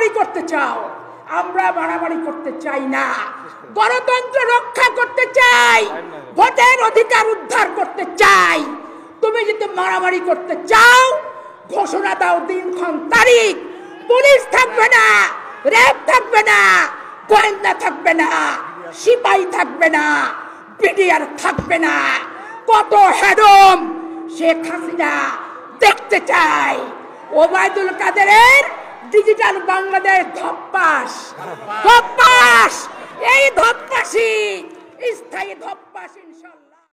মারামারি করতে চাও, আমরা মারামারি করতে চাই না। গণতন্ত্র রক্ষা করতে চাই, ভোটের অধিকার উদ্ধার করতে চাই। তুমি যদি মারামারি করতে চাও, ঘোষণা দাও দিনক্ষণ তারিখ। পুলিশ থাকবে না, র্যাব থাকবে না, গোয়েন্দা থাকবে না সিপাহী থাকবে না, বিডিআর থাকবে না। কত হ্যাডম শেখ হাসিনা দেখতে চাই ওবায়দুল কাদেরের ডিজিটাল বাংলাদেশ ধপ্পাস। ধপ্পাস! এই ধপ্পাসই স্থায়ী ধপ্পাস ইনশাল্লাহ।